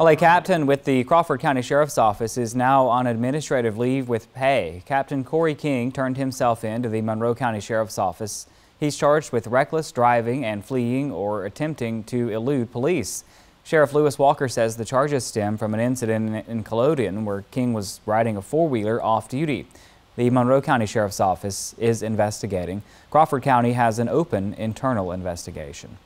Well, a captain with the Crawford County Sheriff's Office is now on administrative leave with pay. Captain Corey King turned himself in to the Monroe County Sheriff's Office. He's charged with reckless driving and fleeing or attempting to elude police. Sheriff Lewis Walker says the charges stem from an incident in Culloden where King was riding a four-wheeler off duty. The Monroe County Sheriff's Office is investigating. Crawford County has an open internal investigation.